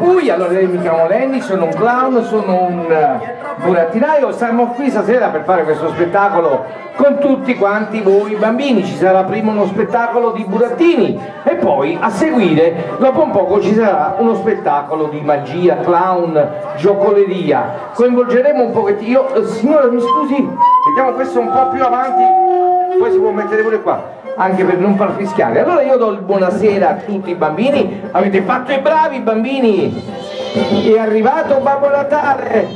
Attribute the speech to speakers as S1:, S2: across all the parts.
S1: Puglia. Allora, io mi chiamo Lenny, sono un clown, sono un eh, burattinaio. Siamo qui stasera per fare questo spettacolo con tutti quanti voi bambini. Ci sarà prima uno spettacolo di burattini e poi a seguire, dopo un poco, ci sarà uno spettacolo di magia, clown, giocoleria. Coinvolgeremo un pochettino. eh, signora, mi scusi, mettiamo questo un po' più avanti, poi si può mettere pure qua anche per non far fischiare. Allora io do il buonasera a tutti i bambini, avete fatto i bravi bambini, è arrivato Babbo Natale.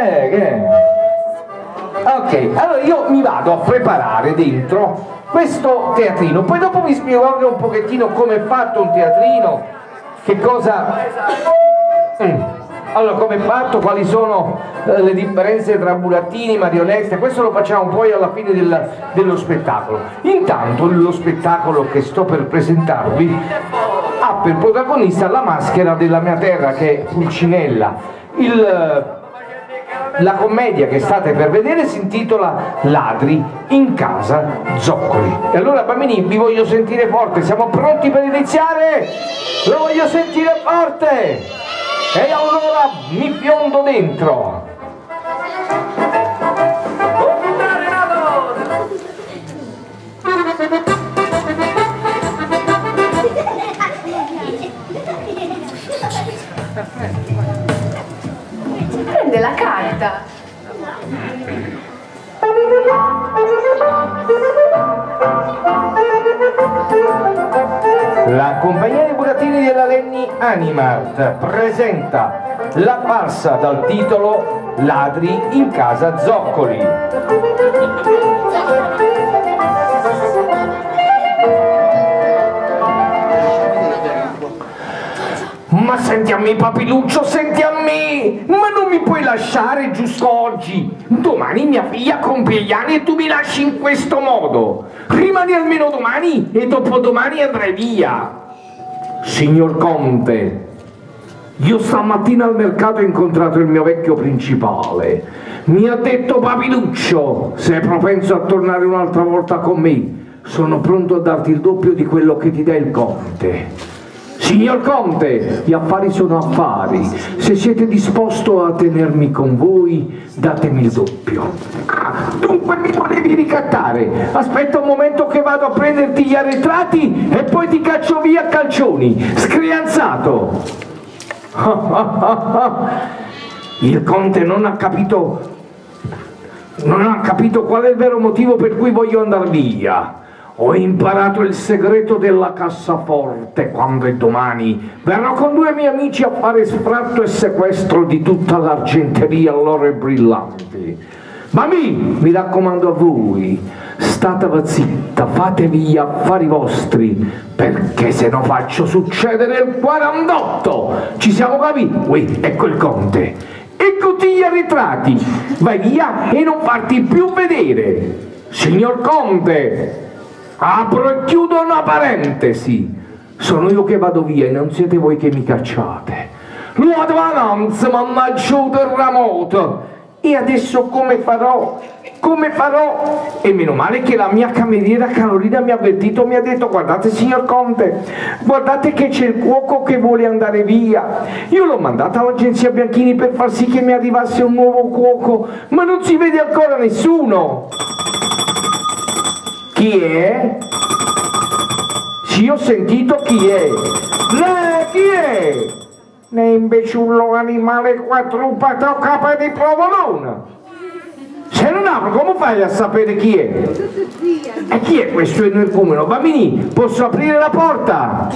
S1: Eh, che? Ok, allora io mi vado a preparare dentro questo teatrino, poi dopo vi spiego anche un pochettino come è fatto un teatrino, che cosa... Mm. Allora, come fatto, quali sono eh, le differenze tra burattini, marionette, questo lo facciamo poi alla fine del- dello spettacolo. Intanto lo spettacolo che sto per presentarvi ha per protagonista la maschera della mia terra che è Pulcinella. Il, eh, la commedia che state per vedere si intitola Ladri in casa Zoccoli. E allora bambini vi voglio sentire forte, siamo pronti per iniziare? Lo voglio sentire forte! e allora mi fiondo dentro.
S2: Prende la carta.
S1: La compagnia dei burattini della Lenni Anima. Animart presenta la farsa dal titolo Ladri in casa Zoccoli. Ma senti a me papiluccio, senti a me! Ma non mi puoi lasciare giusto oggi! Domani mia figlia compie gli anni e tu mi lasci in questo modo! Rimani almeno domani e dopodomani andrai via! Signor Conte, io stamattina al mercato ho incontrato il mio vecchio principale. Mi ha detto papiluccio, sei propenso a tornare un'altra volta con me, sono pronto a darti il doppio di quello che ti dà il Conte. Signor Conte, gli affari sono affari. Se siete disposto a tenermi con voi, datemi il doppio. Dunque mi volevi ricattare. Aspetta un momento che vado a prenderti gli arretrati e poi ti caccio via a calcioni. Scrianzato. Il Conte non ha capito non ha capito qual è il vero motivo per cui voglio andare via. Ho imparato il segreto della cassaforte quando è domani verrò con due miei amici a fare sfratto e sequestro di tutta l'argenteria loro e brillanti. Ma mi, mi raccomando a voi, state zitta, fatevi gli affari vostri, perché se no faccio succedere il 48. Ci siamo capiti? Ui, ecco il conte. Ecco gli arretrati. Vai via e non farti più vedere. Signor Conte, Apro e chiudo una parentesi. Sono io che vado via e non siete voi che mi cacciate. L'advananza mi ha il terremoto. E adesso come farò? Come farò? E meno male che la mia cameriera Carolina mi ha avvertito, mi ha detto guardate signor Conte, guardate che c'è il cuoco che vuole andare via. Io l'ho mandata all'agenzia Bianchini per far sì che mi arrivasse un nuovo cuoco, ma non si vede ancora nessuno. Chi è? Sì, ho sentito chi è. Lei chi è? Ne imbeciullo animale quadrupato capa di provolone. Se non apro, come fai a sapere chi è? E chi è questo energumeno? Bambini, posso aprire la porta?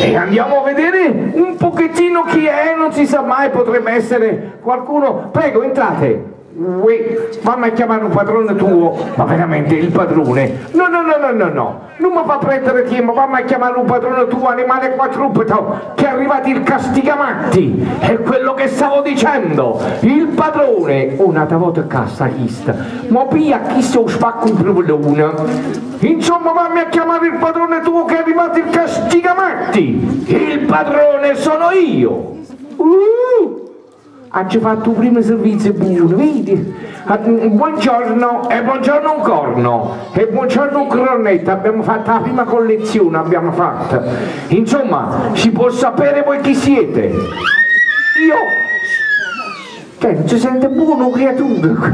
S1: E andiamo a vedere un pochettino chi è, non si sa mai, potrebbe essere qualcuno. Prego, entrate. Ui, mamma a chiamare un padrone tuo, ma veramente il padrone? No, no, no, no, no, no, non mi fa prendere tempo, mamma a chiamare un padrone tuo, animale quadrupito, che è arrivato il castigamatti, è quello che stavo dicendo, il padrone, una volta cassa chista, ma pia chi se spacco un privolone, insomma mamma a chiamare il padrone tuo che è arrivato il castigamatti, il padrone sono io. Uh! Ha già fatto un primo servizio buono, vedi? Buongiorno, e buongiorno un corno, e buongiorno un cornetto, abbiamo fatto la prima collezione, abbiamo fatto. Insomma, si può sapere voi chi siete? Io... Che non si sente buono creatura?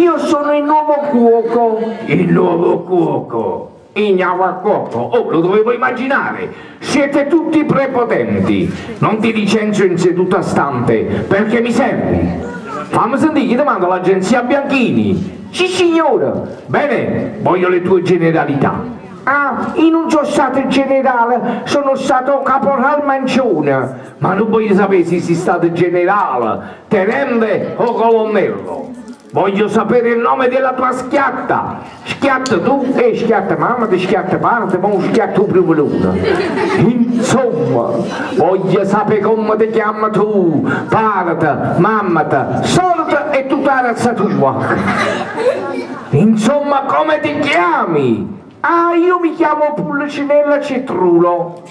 S1: Io sono il nuovo cuoco. Il nuovo cuoco? Ignavacotto, oh, lo dovevo immaginare, siete tutti prepotenti, non ti licenzio in seduta stante, perché mi servi. Fammi sentire, ti domando all'agenzia Bianchini. Sì signora, bene, voglio le tue generalità. Ah, io non sono stato generale, sono stato caporal mancione. Ma non voglio sapere se sei stato generale, tenente o colonnello. Voglio sapere il nome della tua schiatta. Schiatta tu e schiatta mamma, ti schiatta parte, ma un schiatto più venuto. Insomma, voglio sapere come ti chiami tu, parte, mamma, solita e tutta la razza tua. Insomma, come ti chiami? Ah, io mi chiamo Pulcinella Cetrulo.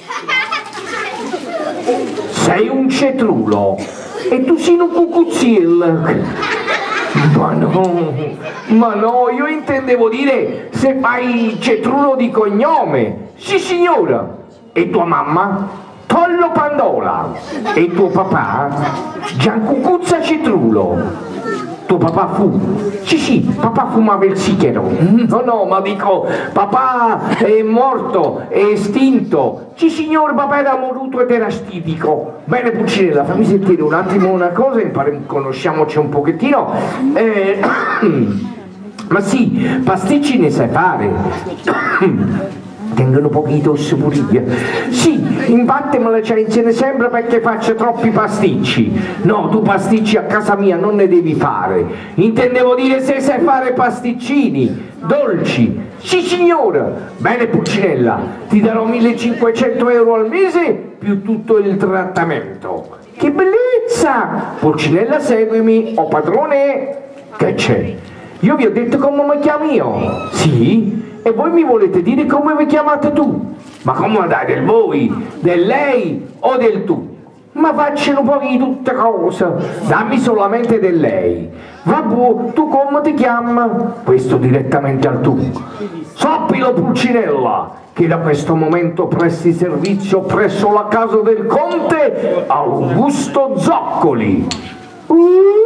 S1: Sei un cetrulo e tu sei un cucuzziello. Ma no, ma no, io intendevo dire se fai Cetrulo di cognome. Sì signora. E tua mamma? Tollo Pandola. E tuo papà? Giancucuzza Cetrulo tuo papà fu? Sì, sì, papà fumava il sigaro. No, no, ma dico, papà è morto, è estinto. Sì, signor, papà era morto ed era stitico. Bene, Pulcinella, fammi sentire un attimo una cosa, conosciamoci un pochettino. Eh, ma sì, pasticci ne sai fare. Tengono pochito pure io. Sì, infatti me le licenziano sempre perché faccio troppi pasticci. No, tu pasticci a casa mia non ne devi fare. Intendevo dire se sai fare pasticcini, dolci. Sì signora. Bene Pulcinella, ti darò 1500 euro al mese più tutto il trattamento. Che bellezza! Pulcinella seguimi, oh padrone. Che c'è? Io vi ho detto come mi chiamo io. Sì? E voi mi volete dire come vi chiamate tu? Ma come dai del voi, del lei o del tu? Ma facciano poi di tutte cose, dammi solamente del lei. Vabbè, tu come ti chiami? Questo direttamente al tu. Sappilo Pulcinella, che da questo momento presti servizio presso la casa del conte Augusto Zoccoli. Uh!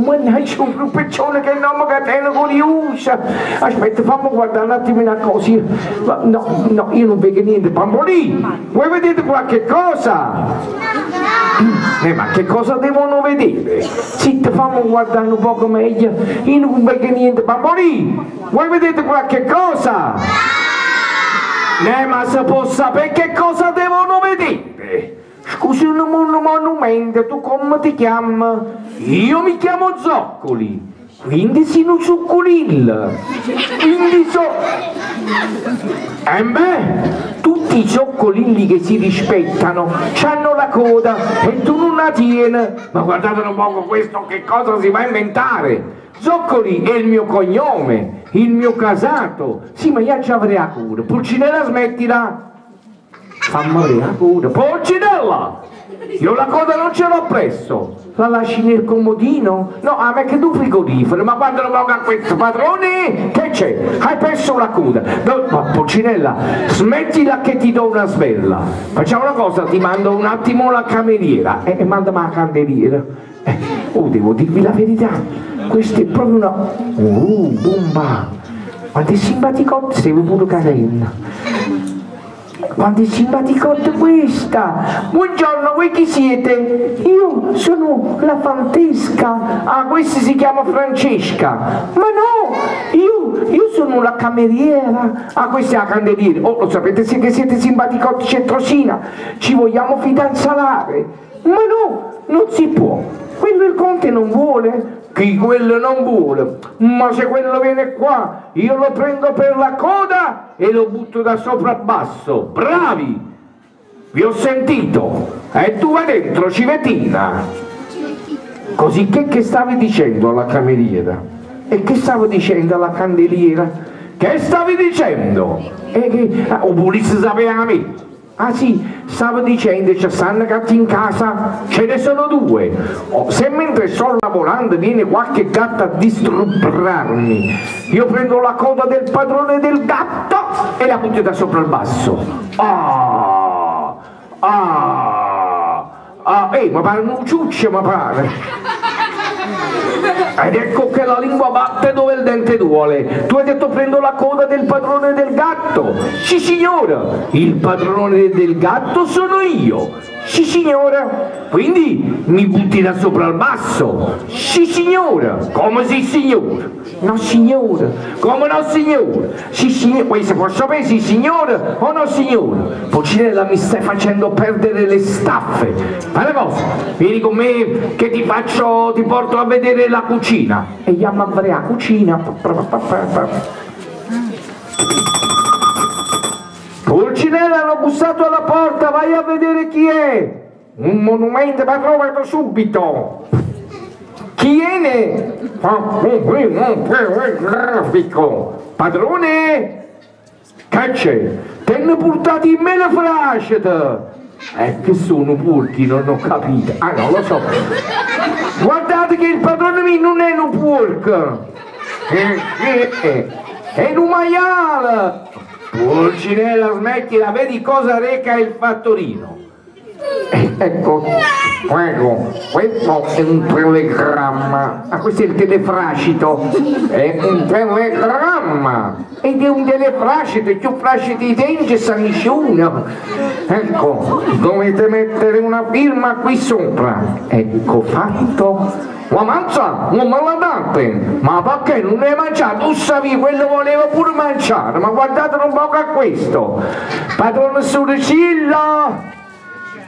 S1: Mannaggia un gruppiccione che non mi catena con gli uscia. Aspetta, fammi guardare un attimo una cosa. No, no, io non vedo niente. Bambolì, voi vedete qualche cosa? Eh, ma che cosa devono vedere? Zitta, fammi guardare un poco meglio. Io non vedo niente. Bambolì, voi vedete qualche cosa? Eh, ma se può sapere che cosa devono vedere? Scusi un monumento, tu come ti chiami? Io mi chiamo Zoccoli, quindi sono Zuccolilla. Quindi so... E beh, tutti i zoccolilli che si rispettano hanno la coda e tu non la tieni. Ma guardate un poco questo che cosa si va a inventare. Zoccoli è il mio cognome, il mio casato. Sì, ma io ci avrei a cura. Pulcinella smettila fammi la coda. Pulcinella! Io la coda non ce l'ho presso. La lasci nel comodino? No, a me che tu frigorifero, ma quando lo voglio a questo padrone, che c'è? Hai perso la coda. No, ma Pulcinella, smettila che ti do una svella. Facciamo una cosa, ti mando un attimo la cameriera. E eh, mandami la candeliera. Eh, oh, devo dirvi la verità. Questa è proprio una... Uh, bomba! Quanto è simpaticotta, sei pure carina. È simpaticotta questa! Buongiorno, voi chi siete? Io sono la Fantesca. Ah, questa si chiama Francesca. Ma no, io, io sono la cameriera. Ah, questa è la candeliera. Oh, lo sapete se che siete simpaticotti centrosina? Ci vogliamo fidanzare? Ma no, non si può. Quello il conte non vuole chi quello non vuole, ma se quello viene qua io lo prendo per la coda e lo butto da sopra a basso, bravi, vi ho sentito, e tu vai dentro civettina, così che, che stavi dicendo alla cameriera? E che stavo dicendo alla candeliera? Che stavi dicendo? E che, ah, o volessi sapere a me? Ah sì, stavo dicendo, ci stanno gatti in casa, ce ne sono due. Oh, se mentre sto lavorando viene qualche gatto a disturbarmi, io prendo la coda del padrone del gatto e la butto da sopra il basso. Ah, ah, ah, ehi, ma pare un ciuccio, ma pare. Ed ecco che la lingua batte dove il dente duole. Tu hai detto prendo la coda del padrone del gatto. Sì signora, il padrone del gatto sono io. Sì signora, quindi mi butti da sopra al basso. Sì signora, come sì signora? No signora, come no signora? Sì signora, questo può sapere sì signora o no signora? Pocinella mi stai facendo perdere le staffe. Fai una cosa, vieni con me che ti faccio, ti porto a vedere la cucina. E andiamo a vedere la cucina. Pulcinella hanno bussato alla porta, vai a vedere chi è! Un monumento, ma trovato subito! Chi è? Grafico! Padrone? C'è? Tenne portati in me la frasceta! Eh, che sono porchi, non ho capito. Ah, non lo so. Guardate che il padrone mio non è un porco! Eh, eh, eh. È un maiale! Pulcinella, smettila, vedi cosa reca il fattorino. Eh, ecco, prego, questo è un telegramma. Ah, questo è il telefrascito. È un telegramma. Ed è un telefrascito, più frascito di denti sa nessuno. Ecco, dovete mettere una firma qui sopra. Ecco fatto Ma mangia, non me la date, ma perché non hai mangiato? Tu sapevi, quello voleva pure mangiare, ma guardate un po' a questo. Padrone Suricillo,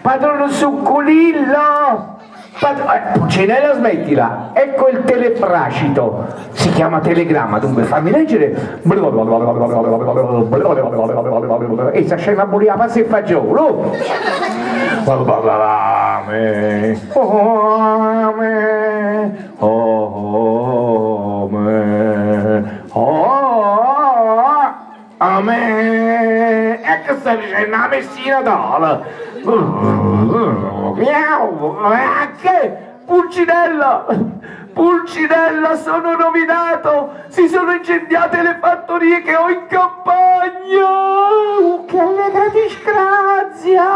S1: padrone Succulillo, Pat- eh, Pulcinella smettila, ecco il teleprascito, si chiama telegramma, dunque fammi leggere. E sta scena bulia passa e fagiolo. Ame, ame, ame, oh, ame. E che sta dicendo la messina d'ala? Miau, ma che? Pulcinella! Pulcinella, sono nominato! Si sono incendiate le fattorie che ho in campagna! Che allegra disgrazia!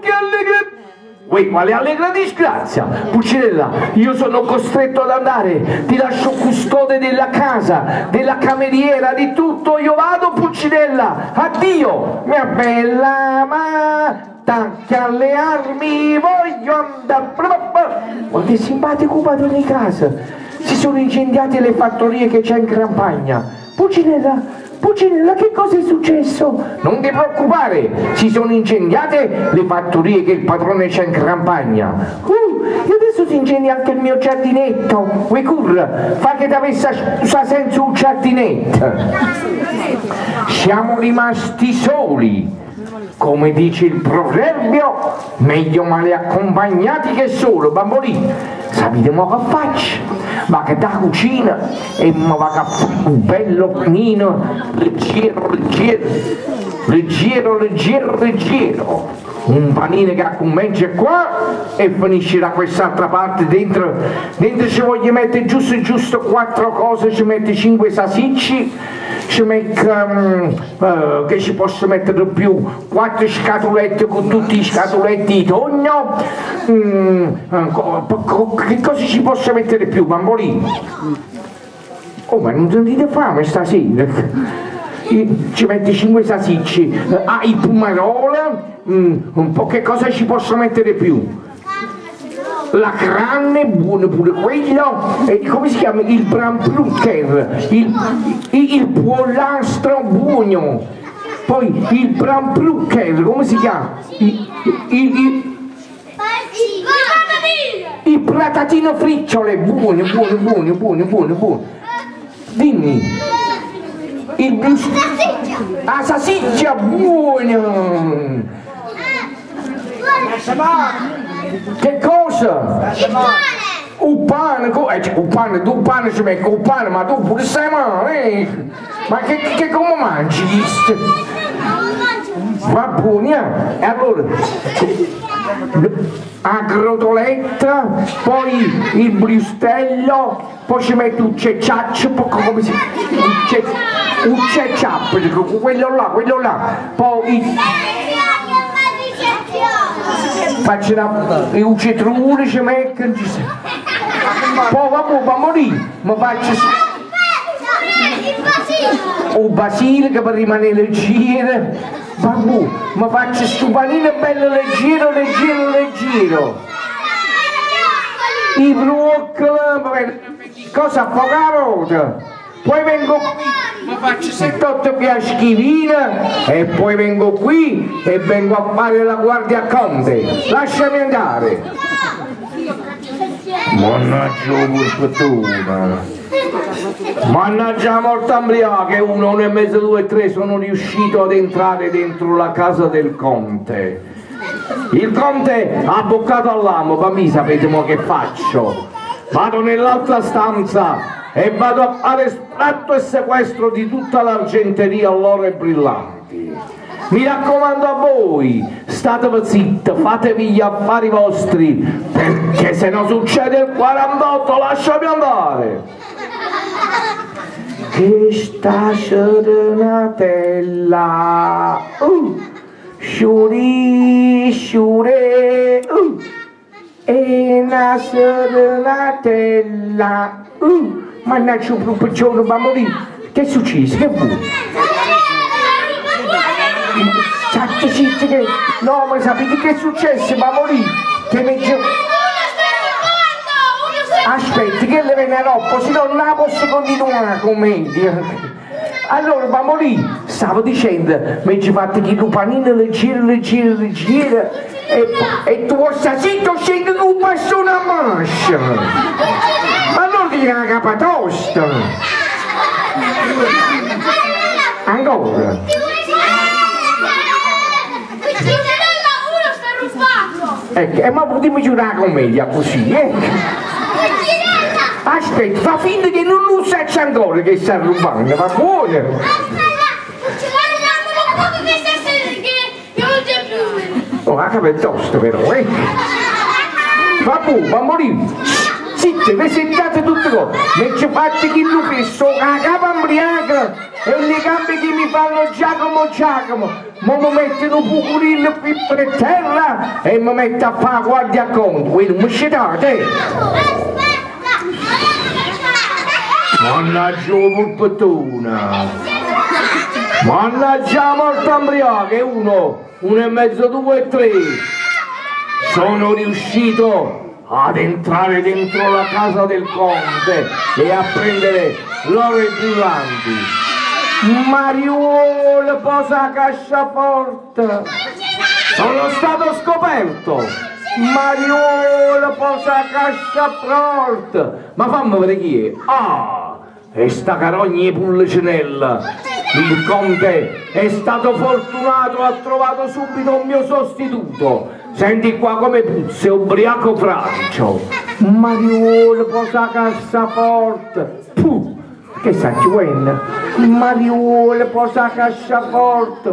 S1: Che allegra... Uè, quale allegra disgrazia! Pulcinella, io sono costretto ad andare, ti lascio custode della casa, della cameriera, di tutto, io vado Pulcinella, addio, mia bella attacchi alle armi, voglio andare. Che simpatico padrone di casa. Si sono incendiate le fattorie che c'è in campagna. Pucinella, Pucinella, che cosa è successo? Non ti preoccupare, si sono incendiate le fattorie che il padrone c'è in campagna. Uh, e adesso si incendia anche il mio giardinetto. Vuoi curra? Fa che ti avesse senza un giardinetto. Siamo rimasti soli come dice il proverbio, meglio male accompagnati che solo, bambolini. Sapete mo che faccio? Vado da cucina e mi vado a fare un bello panino, leggero, leggero, leggero, leggero, leggero. Un panino che comincia qua e finisce da quest'altra parte, dentro, dentro ci voglio mettere giusto giusto quattro cose, ci mette cinque sasicci, ci metto um, uh, che ci posso mettere più. Quattro scatolette con tutti i scatoletti di tonno mm, uh, che cosa ci posso mettere più bambolini oh ma non sentite fame stasera? Ci metti 5 sasicci ah il pumarola? Mm, un po' che cosa ci posso mettere più la carne, buono pure quello, e come si chiama? Il brambrunker, il, il, il buono, poi il brambrunker, come si chiama? Il, il, il, il pratatino fricciole, buono, buono, buono, buono, buono, buono. Dimmi. Il bus... La salsiccia, buono. Che cosa?
S2: Il pane!
S1: Un pane, eh, cioè, un pane, tu pane ci metti un pane, ma tu pure sai male, ma che, che come mangi? Va buono, eh? E allora, a grotoletta, poi il bristello, poi ci metti un cecciaccio, poi come si un, ce, un cecciappo, dico, quello là, quello là, poi faccio la, un metto, ci sta. poi vabbè, va morire, mi faccio un basilico per rimanere leggero, vabbè, mi faccio questo panino bello leggero, leggero, leggero. I broccoli, cosa a poca volta. Poi vengo mi faccio 7-8 piaschivine e poi vengo qui e vengo a fare la guardia a Conte. Lasciami andare. Mannaggia la fortuna. Mannaggia la morta ambriaca, uno, uno e mezzo, due e tre sono riuscito ad entrare dentro la casa del conte. Il conte ha boccato all'amo, ma mi sapete mo che faccio? Vado nell'altra stanza e vado a fare sfratto e sequestro di tutta l'argenteria all'oro e brillanti. Mi raccomando a voi, state zitti, fatevi gli affari vostri, perché se non succede il 48 lasciami andare. Che sta serenatella, uh, sciuri, sciure, uh, e una serenatella, uh, Mannaggia un piccione va a morire. Che è successo? Che vuoi? Satti zitti che... No, ma sapete che è successo? Va a morire. Che mi... Aspetti che le viene troppo, se no non la posso continuare la commedia. Allora, vamo lì, stavo dicendo, mi ci fate chi lupanino leggero, leggero, leggero, e, e tu sta zitto, scendi un bastone a mascia. Ma allora ti una capa tosta. Ancora. Ecco, e ma dimmi una commedia così, eh? Aspetta, fa finta che non lo sai ancora che sta rubando, va buono? Oh, la capa è tosta però, eh? Va buono, va morire. Zitte, vi sentate tutte cose. Non ci fate chi lo fisso, la capa ambriaca e le gambe che mi fanno Giacomo Giacomo. Ma mi mettono pucurillo qui per terra e mi metto a fare guardia a conto. Quindi mi scetate. Mannaggia pulpettona! Mannaggia morta ambriaca! E uno, uno e mezzo, due e tre! Sono riuscito ad entrare dentro la casa del conte e a prendere l'oro e brillanti. Mariuolo posa casciaforte! Sono stato scoperto! Mariuolo posa casciaforte! Ma fammi vedere chi è! Ah! E sta carogna pulcinella! Il conte è stato fortunato, ha trovato subito un mio sostituto. Senti qua come puzza, ubriaco francio. Mariuolo posa cassaforte. Puh, che sa quella? Mariuolo posa cassaforte.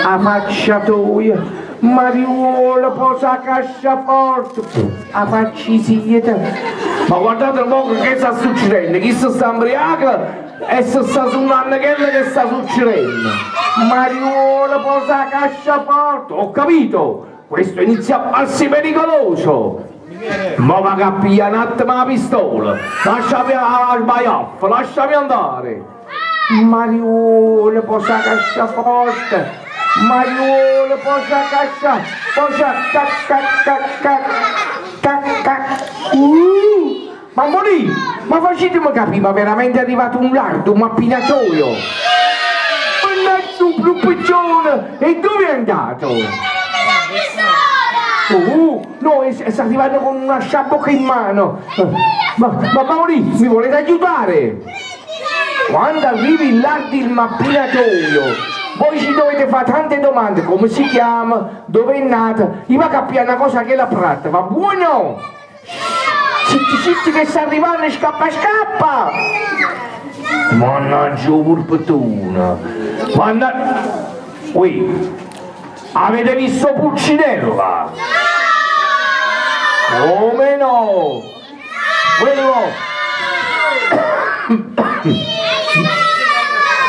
S1: A faccia tua. Mariuolo posa cassaforte. A facci siete. Ma guardate un po' che sta succedendo, chi si sta imbriaca e si sta su un'annechella che sta succedendo. Mariuolo posa cascia forte, ho capito, questo inizia a farsi pericoloso. Ma va che piglia un attimo la pistola, lasciami la sbaiaffa, lasciami andare. Mariuolo posa cascia forte, Mariuolo posa cascia, posa cacca cacca cacca. Uh! Ma morì! Ma facetemi capire, ma veramente è arrivato un lardo, un mappinatoio! Mannaggia un pluppiccione! E dove è andato? Uh, no, è, sta arrivando con una sciabocca in mano! Ma, ma Mauri, mi volete aiutare? Quando arrivi lardi il mappinatoio, voi ci dovete fare tante domande, come si chiama, dove è nata, io va capire una cosa che la pratta, va buono? Zitti, zitti che sta arrivando, scappa, scappa! Mannaggia purpetuna! Mannaggia... Ui, avete visto Pulcinella? Come no? Quello...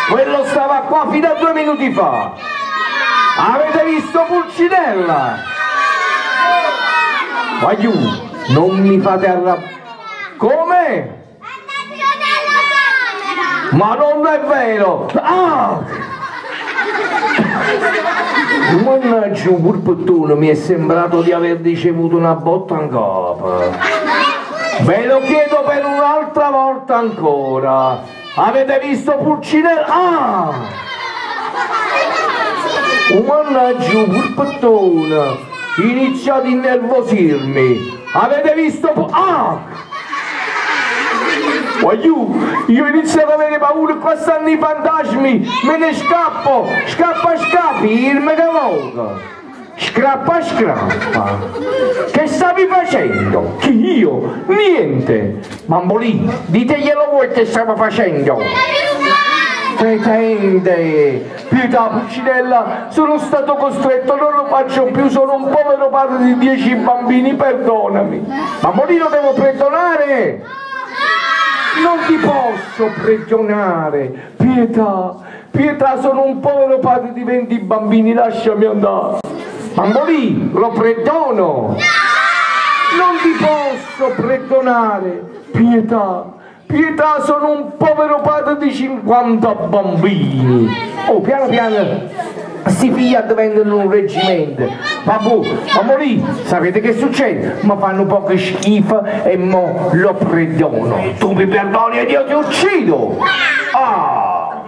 S1: Quello stava qua fino a due minuti fa! Avete visto Pulcinella? Vai non mi fate arrabbiare. Come? Ma non è vero! Ah! Mannaggia un purpettone, mi è sembrato di aver ricevuto una botta in capo. Ve lo chiedo per un'altra volta ancora. Avete visto Pulcinella? Ah! Mannaggia un purpettone, inizia ad innervosirmi. Avete visto? Ah! Voglio, io inizio ad avere paura, qua stanno i fantasmi, me ne scappo, scappa scappi, il megalogo. Scrappa scrappa. Che stavi facendo? Chi io? Niente. Mambolì, diteglielo voi che stavo facendo pretende pietà Pulcinella sono stato costretto non lo faccio più sono un povero padre di dieci bambini perdonami ma Molino devo perdonare non ti posso perdonare pietà pietà sono un povero padre di venti bambini lasciami andare Bambolì lo perdono non ti posso perdonare pietà Pietà, sono un povero padre di 50 bambini. Oh, piano piano. Sti Fiat vendono un reggimento. Babù ma lì sapete che succede? Mi fanno poco schifo e mo lo perdono tu mi perdoni ed io ti uccido! Ah.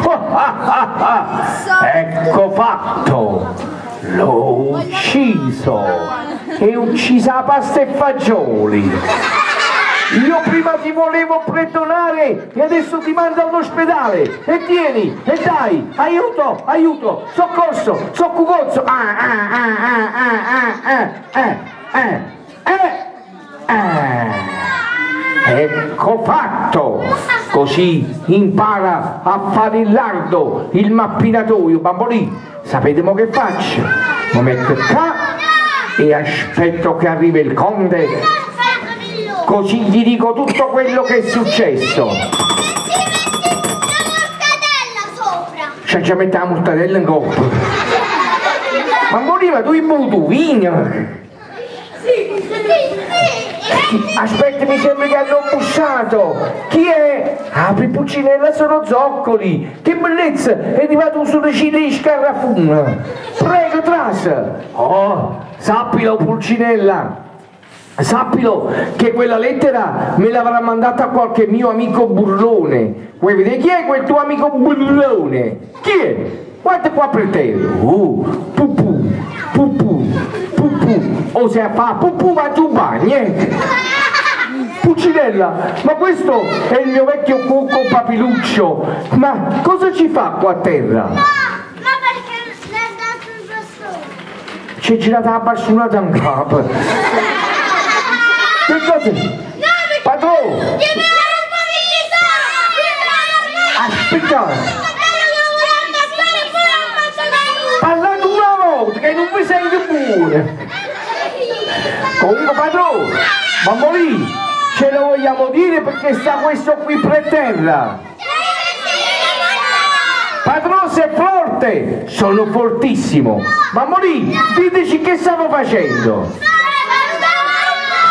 S1: ecco fatto! L'ho ucciso! E uccisa la pasta e fagioli io prima ti volevo perdonare e adesso ti mando all'ospedale. E tieni, e dai, aiuto, aiuto, soccorso, soccugozzo. Ah, ah, ah, ah, ah, ah, eh, eh, eh, Ecco fatto! Così impara a fare il lardo, il mappinatoio, bambolì. Sapete mo che faccio? Mi metto qua e aspetto che arrivi il conde così gli dico tutto quello che è successo. C'è già mette la mortadella in coppa. Ma moriva tu in mutu, vigno. Aspetta, mi sembra che hanno bussato. Chi è? Apri Pulcinella, sono zoccoli. Che bellezza, è arrivato un solicino di scarrafuna. Prego, tras. Oh, sappilo Pulcinella Sappilo che quella lettera me l'avrà mandata qualche mio amico burlone. Vuoi vedere chi è quel tuo amico burlone? Chi è? Guarda qua per te. Oh, pupù, pupù, pupù. O se fa pupù va tu bagni, eh? Puccinella, ma questo è il mio vecchio cuoco papiluccio. Ma cosa ci fa qua a terra?
S2: Bastone?
S1: C'è girata la bastonata in capo. Che cosa? Padrone! Aspetta! Parlate una volta che non mi senti pure! Comunque padrone, mamma lì, ce lo vogliamo dire perché sta questo qui per terra! Padrone sei forte! Sono fortissimo! Mamma lì, diteci che stavo facendo!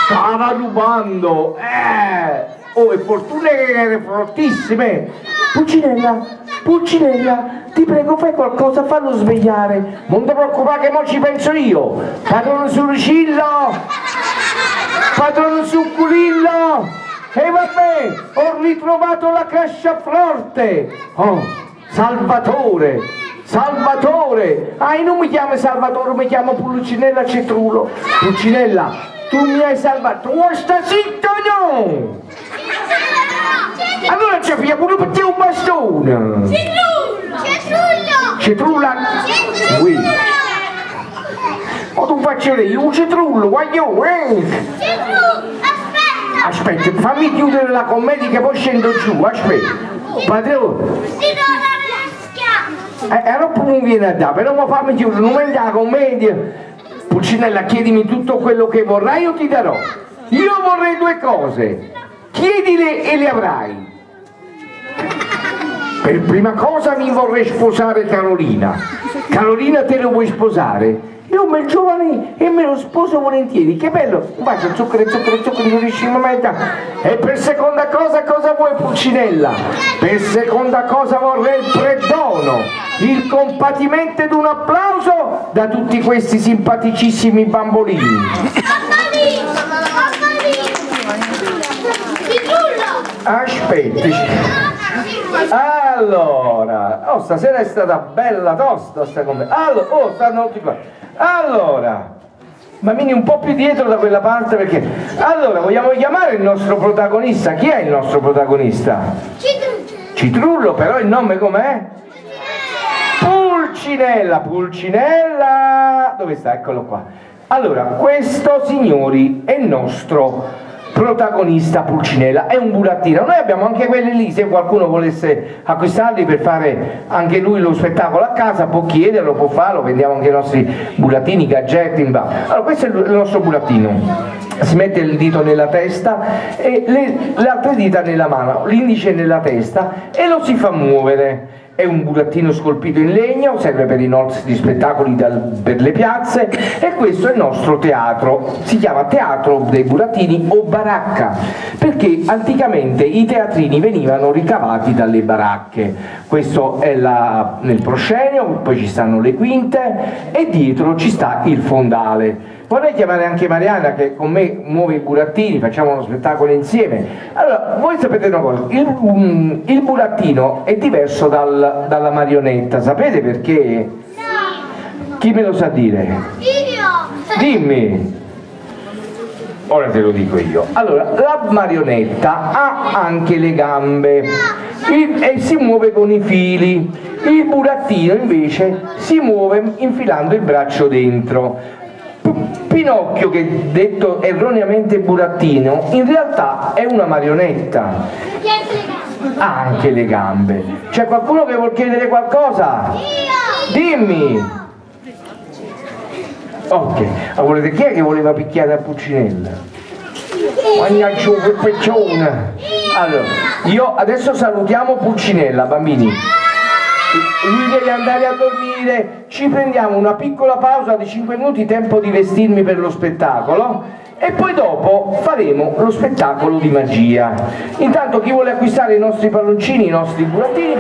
S1: Stava rubando! Eh! Oh, e fortuna che erano fortissime! Pulcinella, Pulcinella, ti prego fai qualcosa, fallo svegliare! Non ti preoccupare che mo ci penso io! Padrone Suricillo! Padrone Succulillo! E vabbè, ho ritrovato la casciaforte! Oh, Salvatore! Salvatore! Ah, non mi chiamo Salvatore, mi chiamo Pulcinella Cetrulo! Pulcinella, tu mi hai salvato, tu sta zitto no! Allora ci fia pure per te un bastone!
S2: Cetrullo! Cetrullo!
S1: Cetrulla? Oui. Ma tu faccio io un cetrullo, guaglio, eh!
S2: Cetrullo! Aspetta!
S1: Aspetta, fammi chiudere la commedia che poi scendo giù, aspetta. Padrone,
S2: Ti do la rasca!
S1: eh, eh, non viene a dare, però mi fammi chiudere, non mi la commedia. Pulcinella, chiedimi tutto quello che vorrai, io ti darò. Io vorrei due cose. Chiedile e le avrai. Per prima cosa mi vorrei sposare Carolina. Carolina te lo vuoi sposare? Io un bel giovane e me lo sposo volentieri, che bello! Un bacio, zucchero, zucchero, zucchero, non riusciamo a... E per seconda cosa cosa vuoi Pulcinella? Per seconda cosa vorrei il il compatimento ed un applauso da tutti questi simpaticissimi bambolini. Aspetti. Allora, oh, stasera è stata bella tosta sta commedia. Allora, oh, stanno tutti qua. Allora, ma vieni un po' più dietro da quella parte perché... Allora, vogliamo chiamare il nostro protagonista? Chi è il nostro protagonista?
S2: Cetrullo!
S1: Citrullo, però il nome com'è? Pulcinella, Pulcinella! Dove sta? Eccolo qua. Allora, questo signori è il nostro protagonista Pulcinella, è un burattino. Noi abbiamo anche quelli lì, se qualcuno volesse acquistarli per fare anche lui lo spettacolo a casa, può chiederlo, può farlo, vendiamo anche i nostri burattini, gadget, in va. Allora, questo è il nostro burattino. Si mette il dito nella testa e le, le altre dita nella mano, l'indice nella testa e lo si fa muovere è un burattino scolpito in legno, serve per i nostri spettacoli dal, per le piazze e questo è il nostro teatro, si chiama Teatro dei Burattini o Baracca, perché anticamente i teatrini venivano ricavati dalle baracche. Questo è la, nel proscenio, poi ci stanno le quinte e dietro ci sta il fondale. Vorrei chiamare anche Mariana che con me muove i burattini, facciamo uno spettacolo insieme. Allora, voi sapete una cosa, il, um, il burattino è diverso dal, dalla marionetta, sapete perché? Chi me lo sa dire?
S2: Io!
S1: Dimmi! Ora te lo dico io. Allora, la marionetta ha anche le gambe il- e si muove con i fili. Il burattino invece si muove infilando il braccio dentro. Pinocchio, che detto erroneamente burattino, in realtà è una marionetta. Ha anche le gambe. C'è qualcuno che vuol chiedere qualcosa?
S2: Io!
S1: Dimmi! Ok, ma volete chi è che voleva picchiare a Pulcinella? Peccione! Allora, io adesso salutiamo Pulcinella, bambini. Lui deve andare a dormire, ci prendiamo una piccola pausa di 5 minuti, tempo di vestirmi per lo spettacolo e poi dopo faremo lo spettacolo di magia. Intanto chi vuole acquistare i nostri palloncini, i nostri burattini,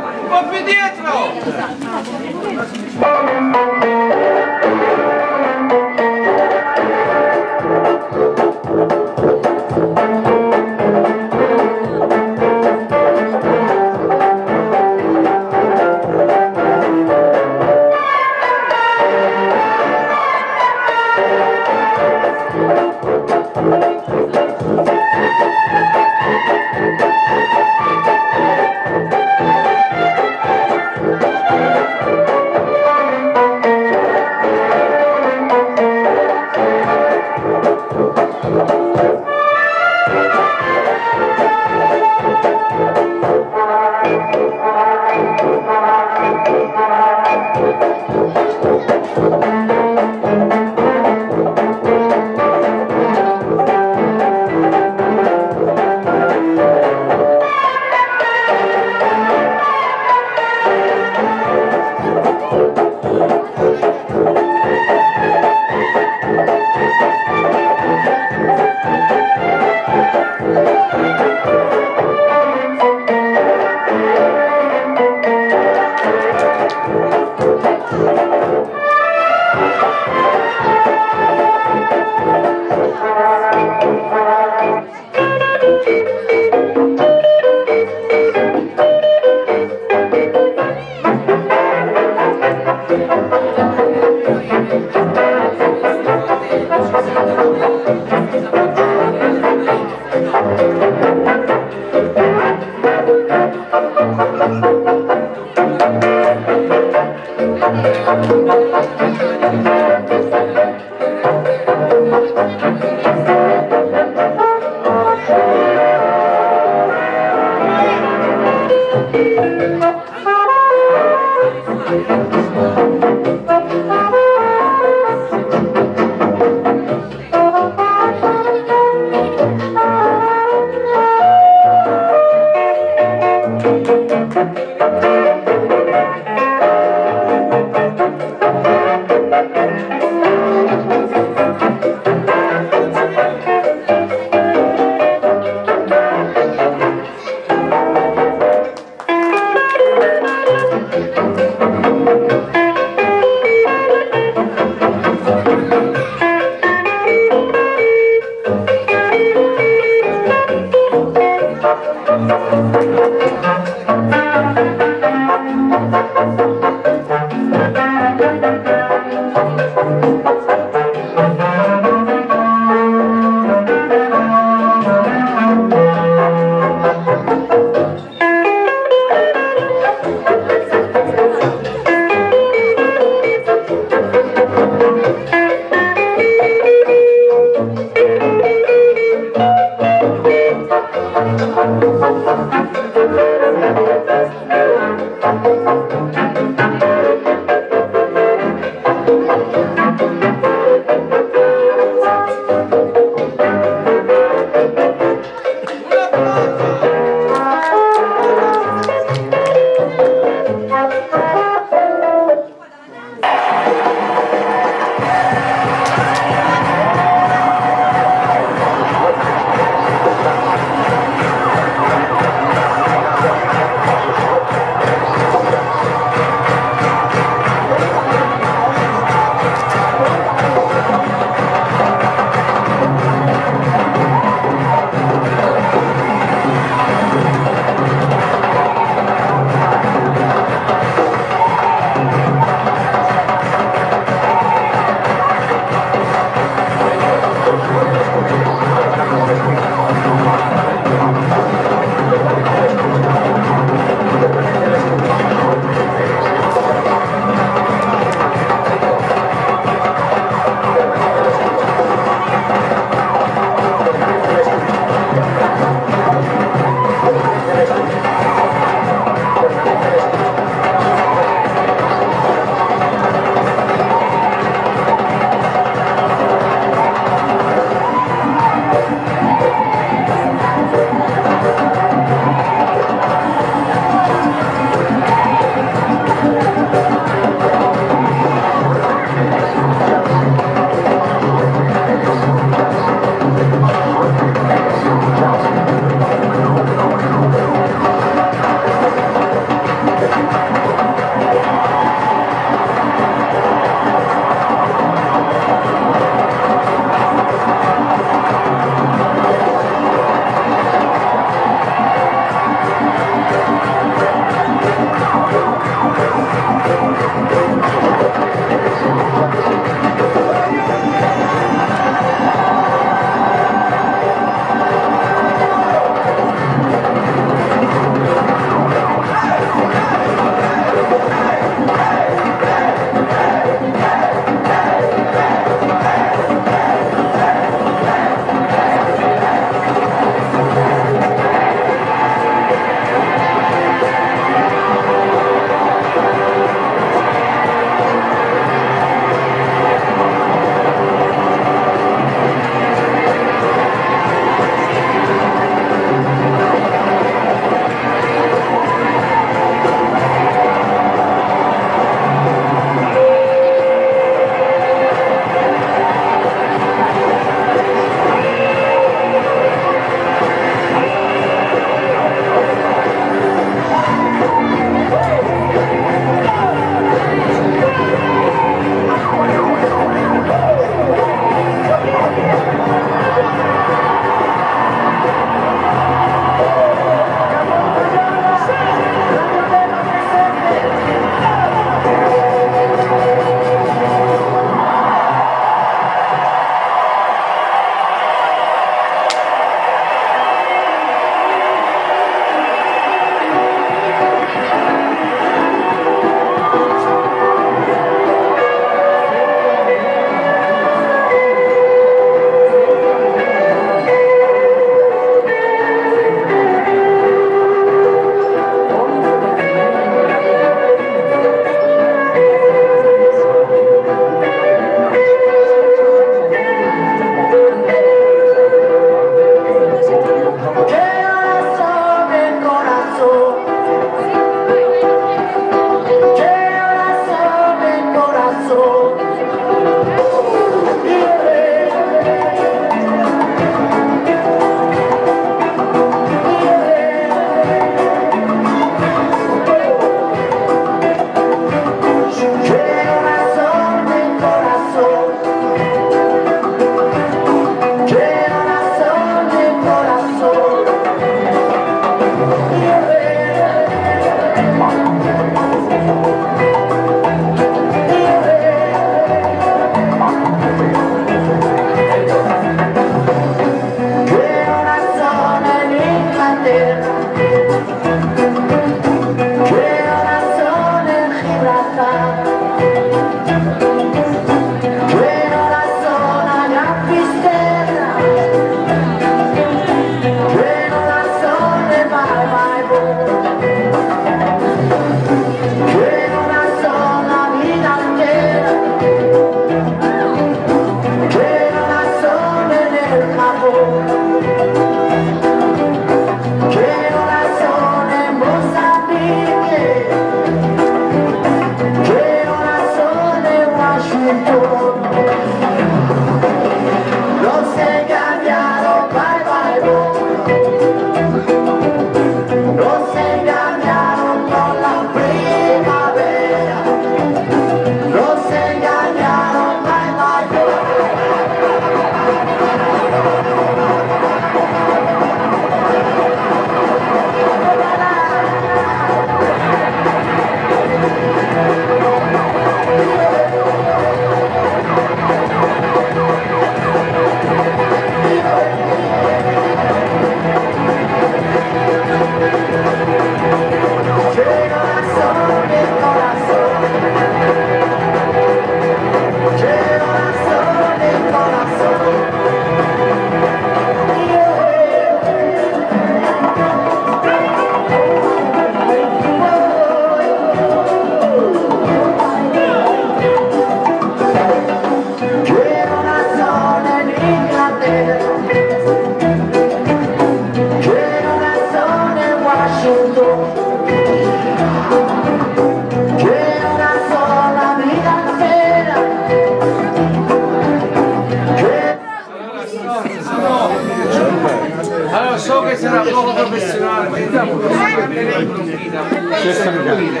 S1: Un'occhina.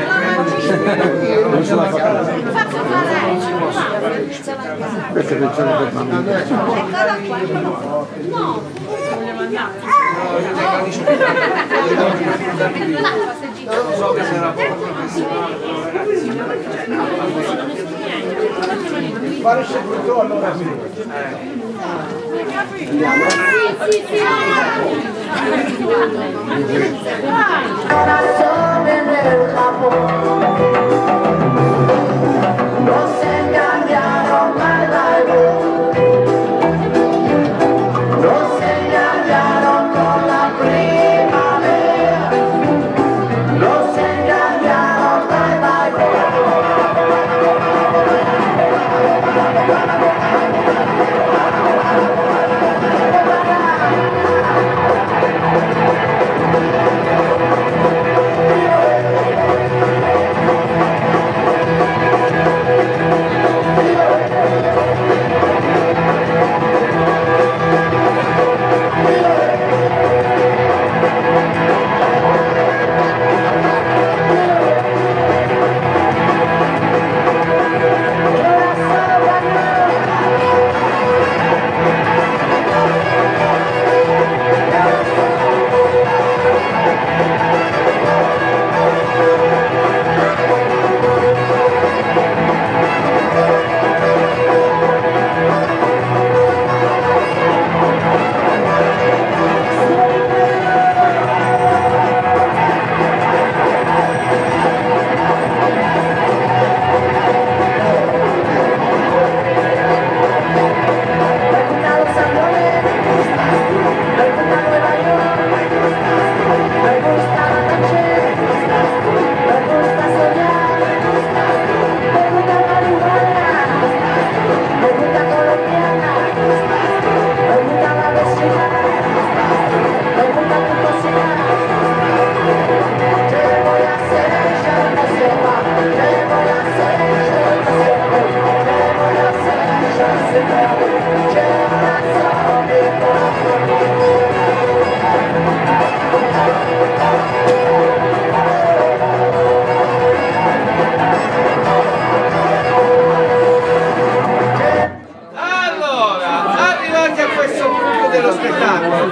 S3: Non ce la fa
S2: Faccio fare.
S3: Questa è il giorno per bambini.
S2: Eccola qua, eccolo qua. No.
S1: Lo so che sarà poco professionale,
S3: Fare seguito allora sì.
S2: Sì, sì, sì.
S4: Corazón en el Japón.
S1: Allora, arrivati a questo punto dello spettacolo,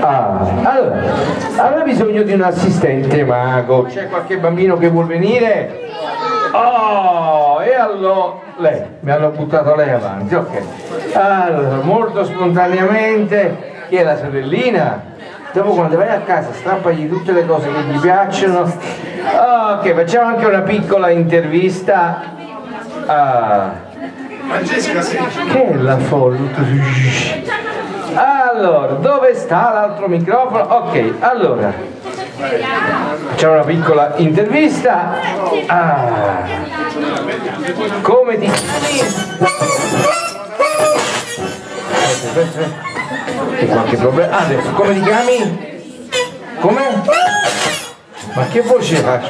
S1: Ah, allora, avrei bisogno di un assistente mago. C'è qualche bambino che vuol venire? Oh, e allora lei, mi hanno buttato lei avanti, ok. Allora, molto spontaneamente, chi è la sorellina? Dopo quando vai a casa strappagli tutte le cose che gli piacciono. Ok, facciamo anche una piccola intervista. Ah. Che è la folla? Allora, dove sta l'altro microfono? Ok, allora. Facciamo una piccola intervista. Ah. Come ti qualche problema? Ah, adesso, come ti chiami? Come? Ma che voce fa?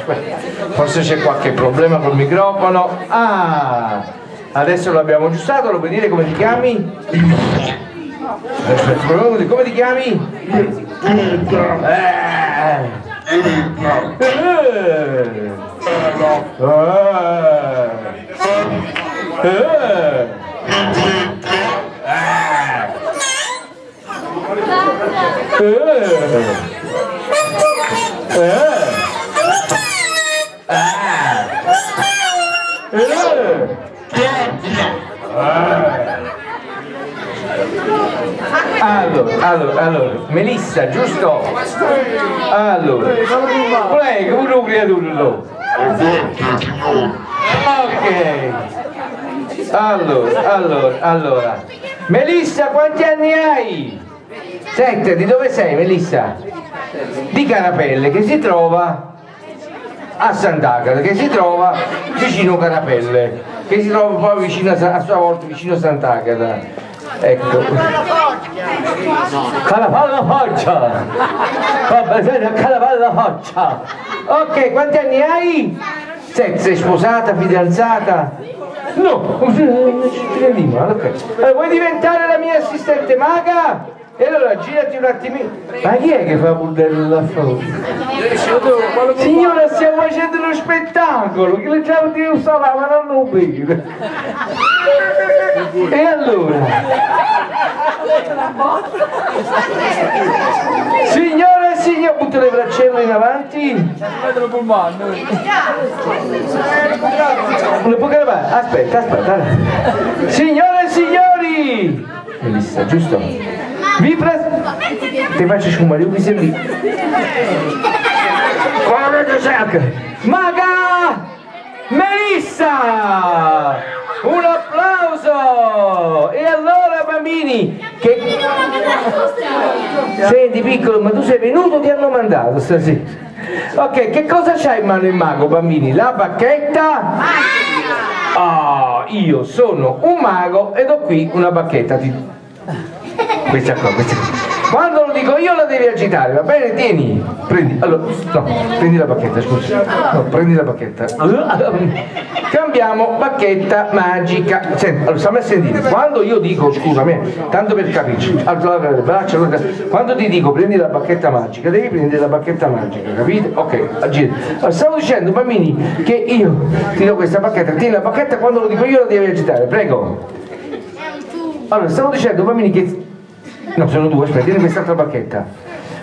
S1: Forse c'è qualche problema col microfono. Ah, adesso l'abbiamo aggiustato, lo puoi dire come ti chiami? Come ti chiami? Eh. Eh. Eh. Allora, allora, allora, Melissa, giusto? Allora, prego, uno creatura lo. Ok. Allora, allora, allora. Melissa, quanti anni hai? Senti, di dove sei Melissa? Di Carapelle, che si trova a Sant'Agata, che si trova vicino Carapelle. che si trova poi vicino a, sua volta vicino a Sant'Agata. Ecco. Calapalla faccia! Vabbè, senti, calapalla faccia! Ok, quanti anni hai? Sei, sei sposata, fidanzata? No, non ci prendi male, ok. Eh, vuoi diventare la mia assistente maga? E allora girati un attimino. Ma chi è che fa bordello là fuori? Signora, stiamo facendo uno spettacolo, che le ciao di un sala, ma non lo vedo. E allora? Signore e signori, butta le braccelle in avanti. Non può gravare? Aspetta, aspetta. Signore e signori! Melissa, giusto? Vi presento. Ti faccio sfumare un viso lì. Guarda sacca! Maga! Melissa! Un applauso! E allora bambini, che... Senti piccolo, ma tu sei venuto ti hanno mandato stasera? Ok, che cosa c'hai in mano il mago bambini? La bacchetta? Ah, io sono un mago ed ho qui una bacchetta. Ti- Questa qua, questa qua. Quando lo dico io la devi agitare, va bene? Tieni, prendi, allora, no, prendi la bacchetta, scusa. No, prendi la bacchetta. Cambiamo bacchetta magica. Senti, allora, stammi a sentire. Quando io dico, scusami, tanto per capirci, alza le braccia, allora, quando ti dico prendi la bacchetta magica, devi prendere la bacchetta magica, capite? Ok, agite. Allora, stavo dicendo, bambini, che io ti do questa bacchetta, tieni la bacchetta, quando lo dico io la devi agitare, prego. Allora, stavo dicendo, bambini, che... No, sono due, aspetta, tieni quest'altra bacchetta.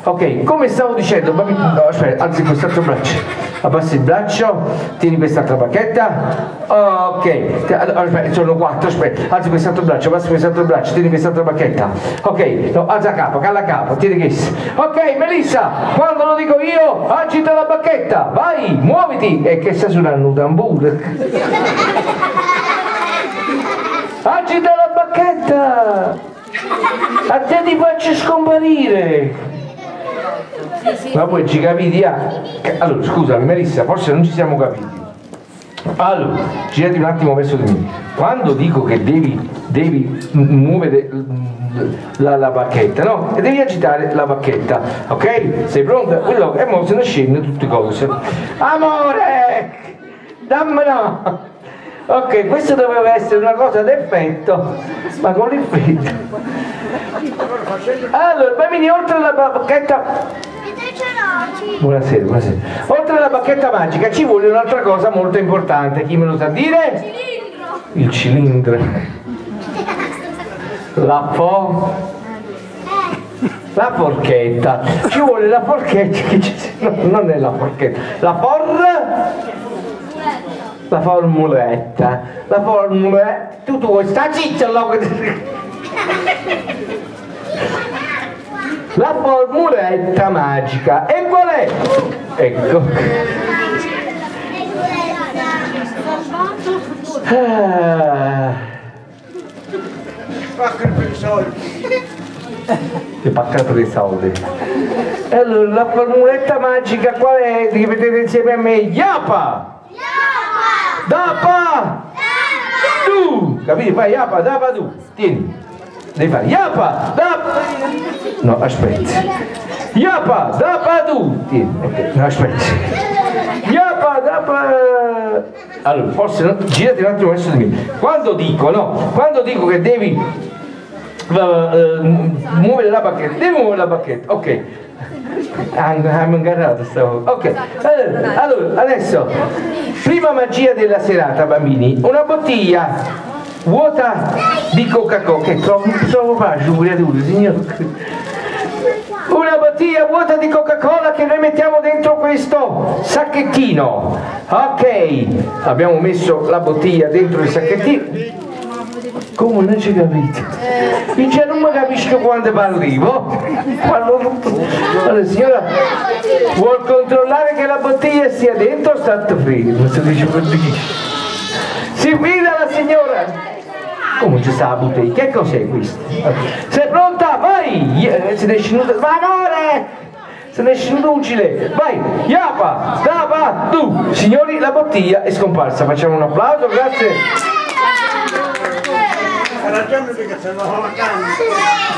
S1: Ok, come stavo dicendo, bambini... No, aspetta, alzi quest'altro braccio. Abbassi il braccio, tieni quest'altra bacchetta. Ok, aspetta, sono quattro, aspetta, alzi quest'altro braccio, abbassi quest'altro braccio, tieni quest'altra bacchetta. Ok, no, alza capo, cala capo, tieni questo. Ok, Melissa, quando lo dico io, agita la bacchetta, vai, muoviti. E che sta suonando un tamburo. Agita la bacchetta! A te ti faccio scomparire! Ma poi ci capiti? ah? Allora, scusami Melissa, forse non ci siamo capiti. Allora, girati un attimo verso di me. Quando dico che devi, devi muovere la, la bacchetta, no? E devi agitare la bacchetta, ok? Sei pronta? E mo se ne scende tutte cose. Amore! Dammelo! Ok, questo doveva essere una cosa d'effetto, ma con l'effetto. Allora, bambini, oltre alla bacchetta Buonasera, buonasera. Oltre alla bacchetta magica ci vuole un'altra cosa molto importante, chi me lo sa dire? Il cilindro. La fo... La forchetta. Ci vuole la forchetta, che ci- no, non è la forchetta. La for... La formuletta. La formuletta. Tu, tu vuoi sta loco. La formuletta magica. E qual è? Ecco. Ah. Ti pacca per i soldi. Allora la formuletta magica qual è? Ripetere insieme a me. Yapa! Dapa! Tu! Capito? Fai Yapa, dapa tu. Tieni. Devi fare Yapa, dapa. No, aspetta. Yapa, dapa tu. Tieni. ok. No, aspetta. Yapa, dapa. Allora, forse non... girati un attimo verso di me. Quando dico, no? Quando dico che devi muovere la bacchetta, devi muovere la bacchetta, ok. Abbiamo ingarrato stavo. Ok, allora, allora, adesso, prima magia della serata, bambini, una bottiglia vuota di Coca-Cola, che trovo, trovo facile, creature, signore. Una bottiglia vuota di Coca-Cola che noi mettiamo dentro questo sacchettino. Ok, abbiamo messo la bottiglia dentro il sacchettino. Come non ci capite? Dice non mi capisco quando. Parlo tutto. Allora signora, vuol controllare che la bottiglia sia dentro o sta fermo? Si dice. Si fida la signora! Come ci sta la bottiglia? Che cos'è questo? Sei pronta? Vai! Eh, Siete scenuta. Ma amore! se ne esce tutto utile. Vai, Yapa, Dapa, tu. Signori, la bottiglia è scomparsa. Facciamo un applauso, grazie.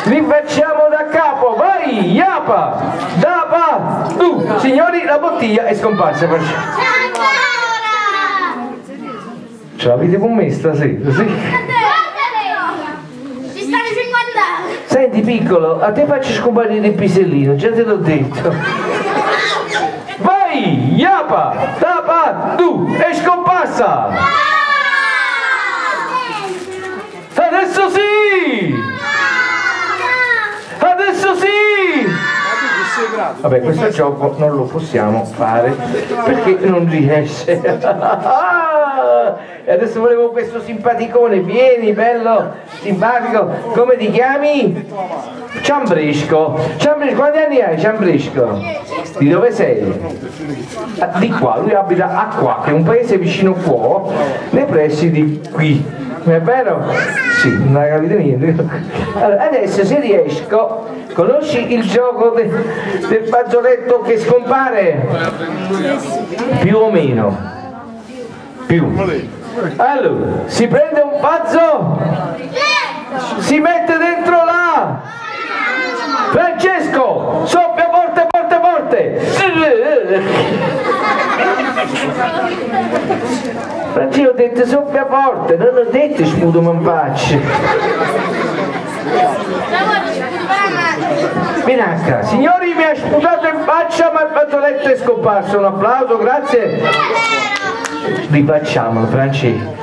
S1: Rifacciamo da capo, vai, Yapa, Dapa, tu. Signori, la bottiglia è scomparsa. Facciamo- Ce l'avete con me stasera? Sì.
S2: Ci stanno 50
S1: Senti piccolo, a te faccio scomparire il pisellino, già te l'ho detto. Vai, Yapa, Dapa, tu, è scomparsa! Vabbè, questo gioco non lo possiamo fare perché non riesce. E adesso volevo questo simpaticone, vieni, bello, simpatico, come ti chiami? Ciambresco. Ciambresco, quanti anni hai Ciambresco? Di dove sei? Ah, Di qua, lui abita a qua, che è un paese vicino qua, nei pressi di qui. È vero? Sì, non hai capito niente. Allora, adesso se riesco, conosci il gioco de- del fazzoletto che scompare? Più o meno. Più. Allora, si prende un pazzo, si mette dentro là. Francesco, forte. Francesco ho detto soffia forte, non ho detto sputo man faccia. Minacca, signori mi ha sputato in faccia ma il fazzoletto è scomparso, un applauso, grazie. Rifacciamolo, Francesco.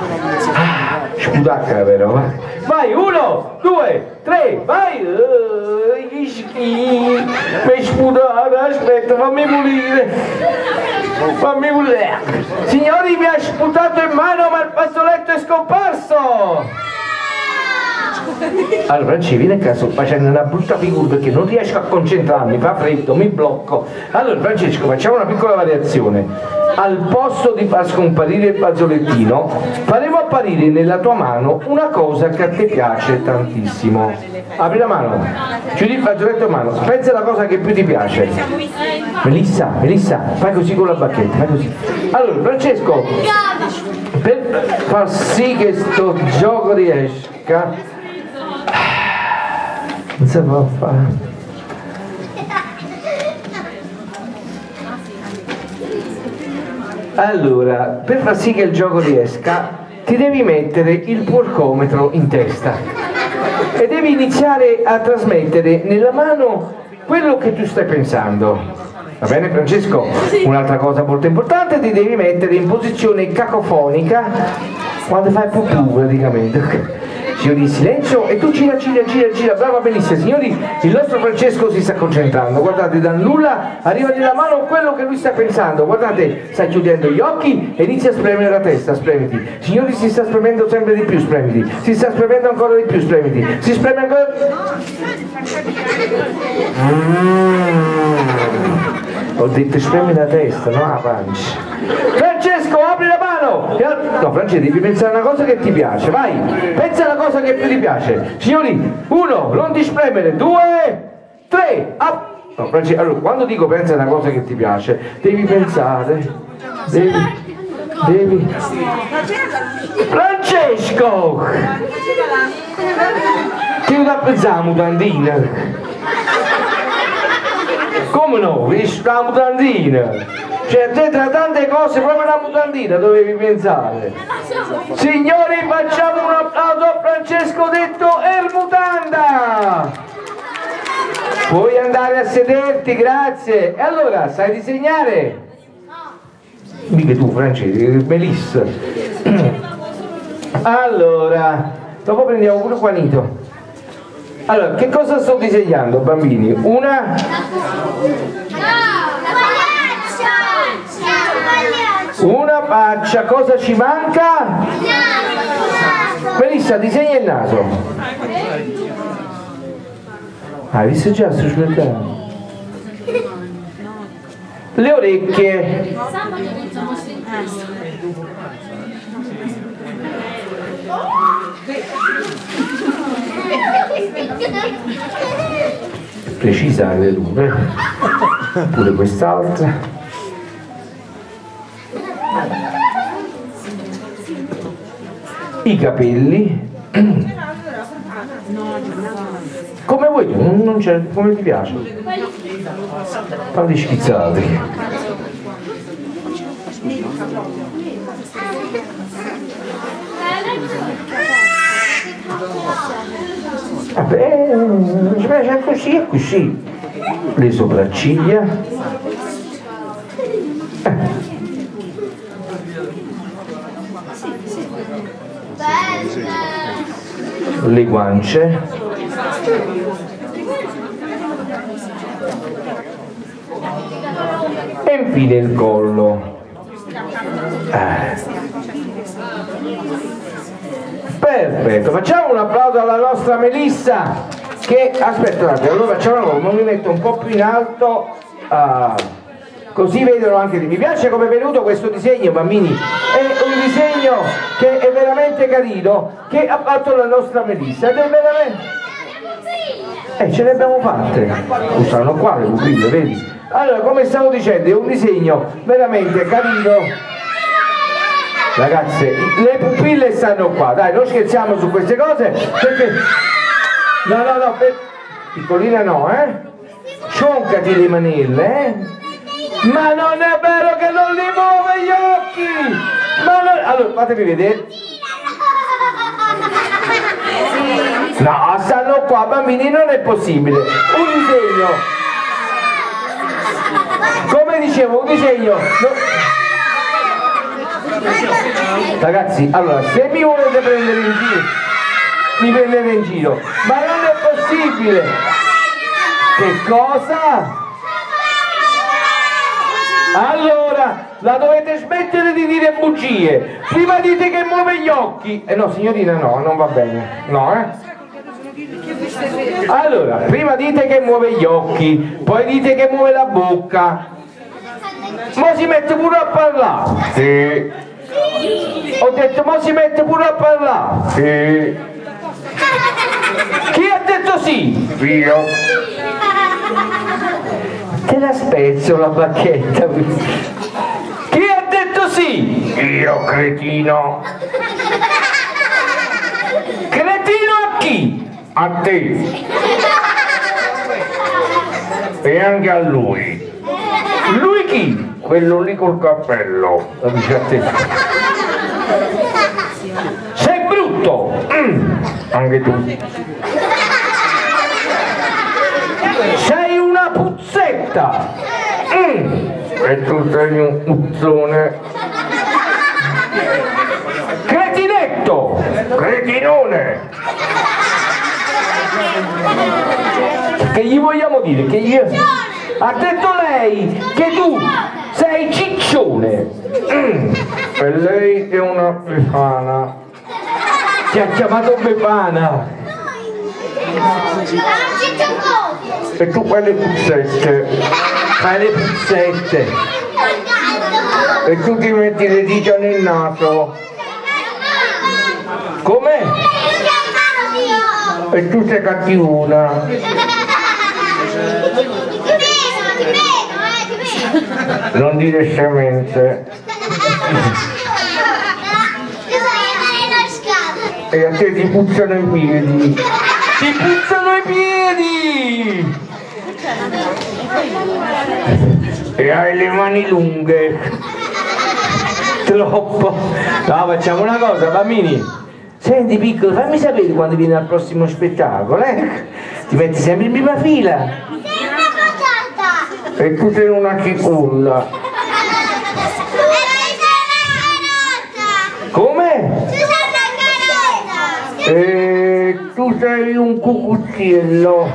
S1: Ah, sputacca però, va. Vai, uno, due, tre, vai! Hai sputato, aspetta, fammi pulire! Fammi pulire! Signori, mi ha sputato in mano, ma il fazzoletto è scomparso! Allora Francesco vieni a casa facendo una brutta figura perché non riesco a concentrarmi, fa freddo, mi blocco. Allora Francesco facciamo una piccola variazione. Al posto di far scomparire il fazzolettino, faremo apparire nella tua mano una cosa che a te piace tantissimo. Apri la mano, chiudi il fazzoletto in mano, pensa alla cosa che più ti piace. Melissa, Melissa, fai così con la bacchetta, fai così. Allora Francesco, per far sì che sto gioco riesca, non si può fare. Allora, per far sì che il gioco riesca, ti devi mettere il porcometro in testa e devi iniziare a trasmettere nella mano quello che tu stai pensando. Va bene Francesco? Un'altra cosa molto importante, ti devi mettere in posizione cacofonica quando fai pupù praticamente. Signori, silenzio e tu gira, gira, gira, gira, brava benissimo. Signori, il nostro Francesco si sta concentrando. Guardate, da nulla arriva nella mano quello che lui sta pensando. Guardate, sta chiudendo gli occhi e inizia a spremere la testa, spremiti. Signori, si sta spremendo sempre di più, spremiti. Si sta spremendo ancora di più, spremiti. Si spreme ancora... Mm. Ho detto spremi la testa, no la pancia. Francesco, apri la mano! No, Francesco, devi pensare a una cosa che ti piace, vai! Pensa alla cosa che più ti piace. Signori, uno, non ti spremere, due, tre, up! No, Francesco, allora, quando dico pensa a una cosa che ti piace, devi pensare, devi, devi... Francesco! Che da pensare mutandina? Come no? La mutandina! Cioè te tra tante cose proprio una mutandina dovevi pensare. Signori facciamo un applauso a Francesco detto El Mutanda! Puoi andare a sederti, grazie. E allora, sai disegnare? Mica tu Francesco, Melissa. Allora, dopo prendiamo pure Juanito. Allora, che cosa sto disegnando bambini? Una Una faccia, cosa ci manca? Melissa, disegna il naso. Hai visto già sto sguardando? Le orecchie. Precisa le lune. pure quest'altra i capelli come vuoi non, c'è come ti piace fatti schizzati Vabbè, ci piace così e così. Le sopracciglia. Le guance. E infine il collo. Eh. Perfetto, facciamo un applauso alla nostra Melissa che, aspetta un attimo, allora facciamo un movimento un po' più in alto, ah, così vedono anche di... Mi piace come è venuto questo disegno bambini, è un disegno che è veramente carino, che ha fatto la nostra Melissa ed è veramente... Eh, ce le abbiamo fatte, usano qua le pupille, vedi? Allora, come stavo dicendo, è un disegno veramente carino Ragazze, le pupille stanno qua, dai, non scherziamo su queste cose perché... No, no, no, per... piccolina no, eh? Cioncati le manelle, eh? Ma non è vero che non li muove gli occhi! Ma non... Allora, fatemi vedere. No, stanno qua, bambini, non è possibile. Un disegno. Come dicevo, un disegno. No... Ragazzi, allora, se mi volete prendere in giro, mi prendete in giro, ma non è possibile! Che cosa? Allora, la dovete smettere di dire bugie. Prima dite che muove gli occhi. Eh no, signorina, no, non va bene. No, eh? Allora, prima dite che muove gli occhi, poi dite che muove la bocca. Ma si mette pure a parlare. Sì. Ho detto, ma si mette pure a parlare. Sì. Chi ha detto sì? Io. Te la spezzo la bacchetta. Chi ha detto sì? Io, cretino. Cretino a A te. E anche a lui. Lui chi? Quello lì col cappello. Lo dice a te. Sei brutto! Mm. Anche tu. Sei una puzzetta! Mm. E tu sei un puzzone. Cretinetto! Cretinone! Che gli vogliamo dire? Che io... Ha detto lei che tu sei ciccione. Mm. E lei è una befana. Ti ha chiamato befana. E tu fai le puzzette. Fai le puzzette. E tu ti metti le dita nel naso. Come? E tu sei cattivona. Non dire scemenze. E a te ti puzzano i piedi. Ti puzzano i piedi! E hai le mani lunghe. Troppo. No, facciamo una cosa, bambini. Senti piccolo, fammi sapere quando vieni al prossimo spettacolo, eh? Ti metti sempre in prima fila. E tu sei una chiculla. Come? E tu sei un cucucciello.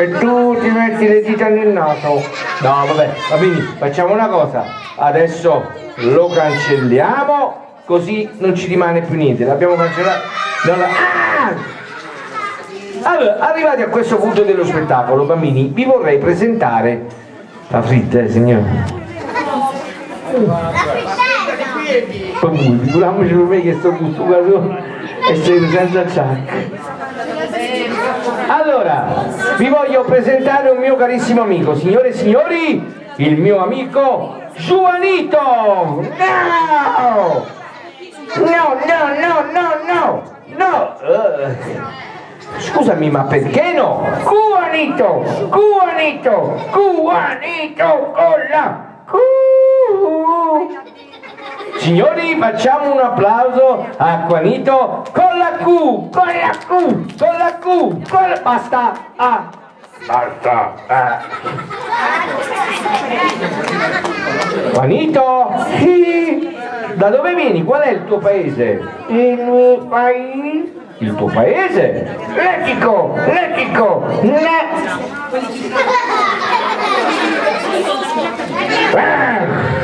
S1: E tu ti metti le dita nel naso. No, vabbè, bambini, facciamo una cosa. Adesso lo cancelliamo, così non ci rimane più niente. L'abbiamo cancellato. La... ah! Allora, arrivati a questo punto dello spettacolo, bambini, vi vorrei presentare la fritta, eh, signore.
S2: La frittella!
S1: Figuriamoci per me che sto gusto e sei senza ciacca. Allora, vi voglio presentare un mio carissimo amico, signore e signori, il mio amico Juanito! No! No, no, no, no, no! No! Eh, scusami, ma perché no? Juanito! Juanito! Juanito con la Q! Signori, facciamo un applauso a Juanito con la Q, con la Q, con la Q, con la... Basta, ah, basta, ah. Juanito, sì. da dove vieni? Qual è il tuo paese? Il mio paese? Il tuo paese? Lessico, lessico, ne...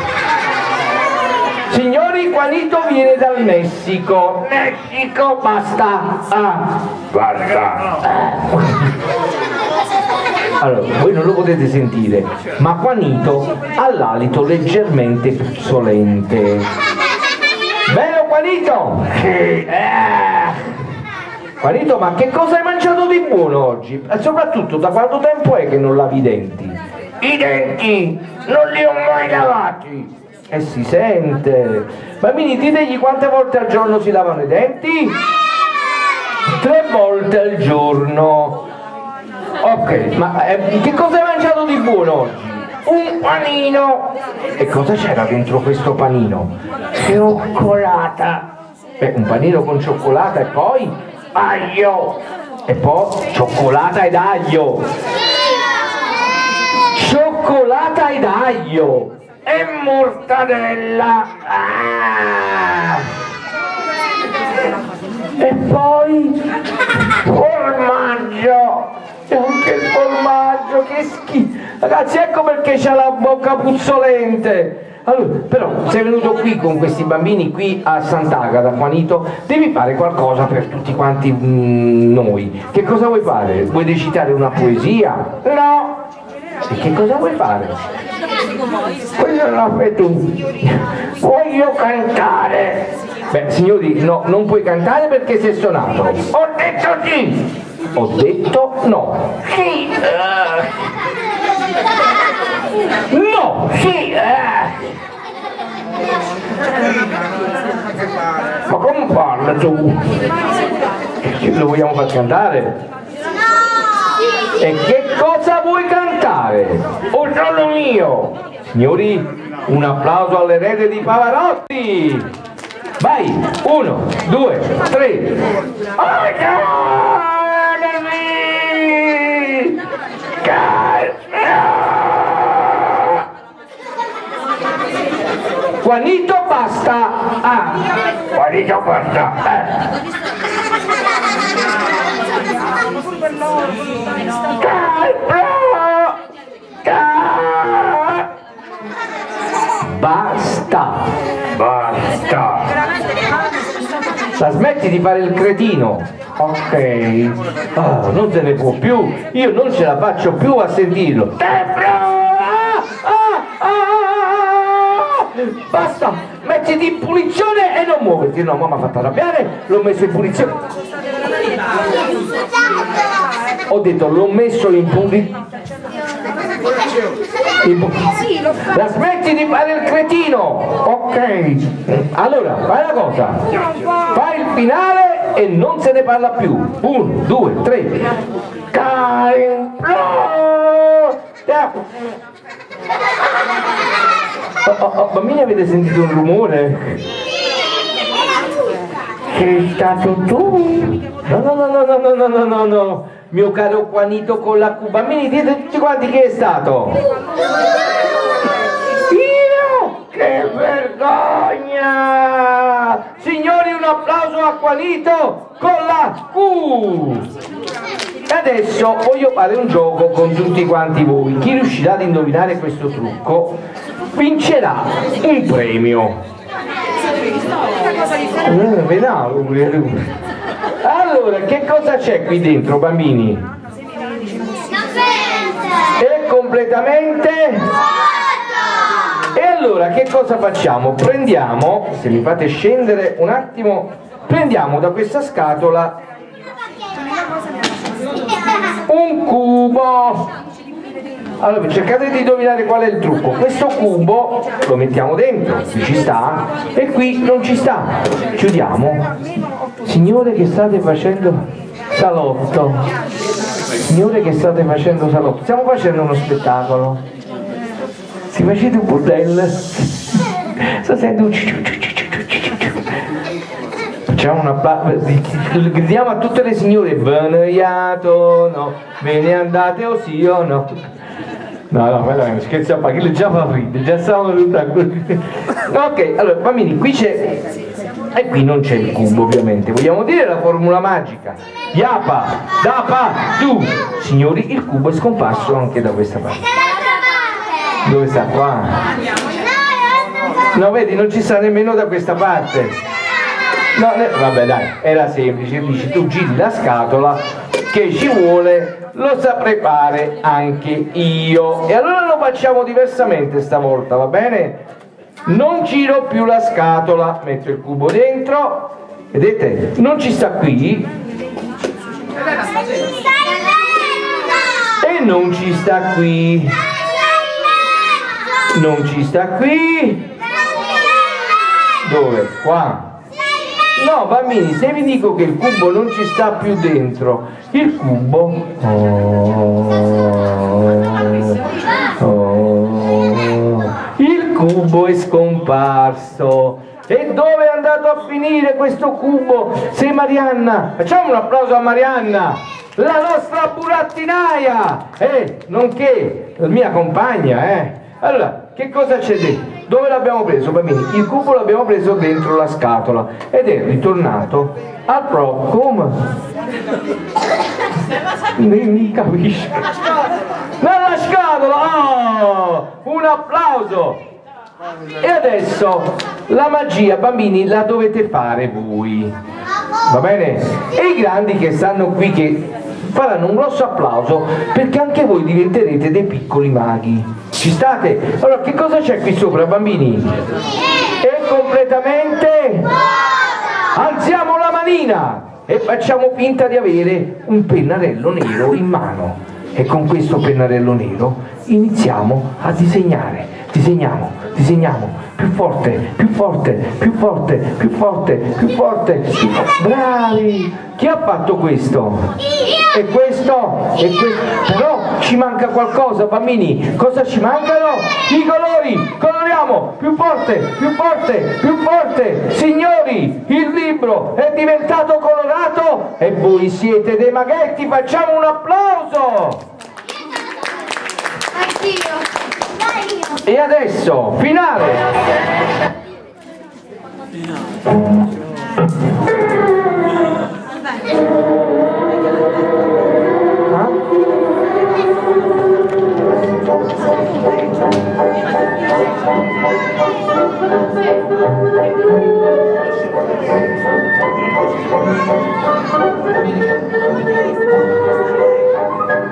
S1: Signori, Juanito viene dal Messico. Messico, basta. Ah, basta. Allora, voi non lo potete sentire, ma Juanito ha l'alito leggermente puzzolente. Vero Juanito? Sì. Eh. Juanito, ma che cosa hai mangiato di buono oggi? E soprattutto, da quanto tempo è che non lavi i denti? I denti non li ho mai lavati. E si sente. Bambini, ditegli quante volte al giorno si lavano i denti? Tre volte al giorno. Ok, ma eh, che cosa hai mangiato di buono oggi? Un panino. E cosa c'era dentro questo panino? Cioccolata. Beh, un panino con cioccolata e poi aglio. E poi cioccolata ed aglio. Cioccolata ed aglio e mortadella ah! e poi formaggio anche il formaggio che schifo ragazzi ecco perché c'ha la bocca puzzolente allora, però sei venuto qui con questi bambini qui a Sant'Agata, Juanito, devi fare qualcosa per tutti quanti mm, noi. Che cosa vuoi fare? Vuoi recitare una poesia? No! E che cosa vuoi fare? Quello lo fai tu. Voglio cantare. Beh, signori, no, non puoi cantare perché sei suonato. Ho detto sì. Ho detto no. Sì. eh. No, sì. eh. Ma come parla tu? Lo vogliamo far cantare? E che cosa vuoi cantare? O solo mio? Signori, un applauso all'erede di Pavarotti! Vai! Uno, due, tre! Calmi! Juanito basta! Ah! Juanito basta! Eh. Basta! Basta! La smetti di fare il cretino? Ok. Ah, non se ne può più. Io non ce la faccio più a sentirlo. Ah, ah, Basta! Mettiti in punizione e non muoverti. No, mamma ha fatto arrabbiare, l'ho messo in punizione. Ho detto l'ho messo in punizione. La smetti di fare il cretino! Ok! Allora, fai una cosa, fai il finale e non se ne parla più. Uno, due, tre. Cain-. Oh, oh, oh, bambini avete sentito un rumore? Sei stato tu? No, no, no, no, no, no, no, no, no, mio caro Juanito con la Q. Bambini, dite tutti quanti chi è stato? Io? Che vergogna! Signori, un applauso a Juanito con la Q. E adesso voglio fare un gioco con tutti quanti voi. Chi riuscirà ad indovinare questo trucco vincerà un premio. Venavo, Allora, che cosa c'è qui dentro, bambini? È completamente... E allora che cosa facciamo? Prendiamo, se mi fate scendere un attimo, prendiamo da questa scatola un cubo. Allora, cercate di indovinare qual è il trucco. Questo cubo lo mettiamo dentro, qui ci sta e qui non ci sta. Chiudiamo. Signore che state facendo salotto. Signore che state facendo salotto. Stiamo facendo uno spettacolo. Si facete un bordello. Sto sentendo un. Facciamo una gridiamo a tutte le signore Beneiato, no, ve ne andate o sì o no? No, no, quella è scherzo, ma che già fa ridere, già stavano tutta Ok, allora bambini, qui c'è e qui non c'è il cubo ovviamente. Vogliamo dire la formula magica? Yapa, dapa, tu. Signori, il cubo è scomparso anche da questa parte. Dove sta? Qua.
S2: No,
S1: vedi, non ci sta nemmeno da questa parte. No, ne- vabbè dai, era semplice, dici tu giri la scatola che ci vuole, lo saprei fare anche io. E allora lo facciamo diversamente stavolta, va bene? Non giro più la scatola, metto il cubo dentro, vedete, non ci sta qui e non ci sta qui, non ci sta qui, dove? Qua. No, bambini, se vi dico che il cubo non ci sta più dentro, il cubo. Il cubo è scomparso. E dove è andato a finire questo cubo? Se Marianna, facciamo un applauso a Marianna, la nostra burattinaia, eh, nonché la mia compagna, eh. Allora, che cosa c'è dentro? Dove l'abbiamo preso, bambini? Il cubo l'abbiamo preso dentro la scatola ed è ritornato al pro come? Non capisco. Nella scatola! Oh! Un applauso! E adesso la magia, bambini, la dovete fare voi. Va bene? E i grandi che stanno qui che faranno un grosso applauso perché anche voi diventerete dei piccoli maghi. Ci state? Allora, che cosa c'è qui sopra, bambini? E completamente alziamo la manina e facciamo finta di avere un pennarello nero in mano. E con questo pennarello nero iniziamo a disegnare. Disegniamo, disegniamo, più forte, più forte, più forte, più forte, più forte. più fo- Bravi! Chi ha fatto questo? E questo? E questo? Però ci manca qualcosa, bambini. Cosa ci mancano? I colori! Coloriamo! Più forte, più forte, più forte! Signori, il libro è diventato colorato e voi siete dei maghetti, facciamo un applauso!
S2: Anch'io. Dai io.
S1: E adesso, finale!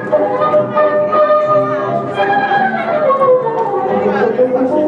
S5: Thank you.
S1: Gracias.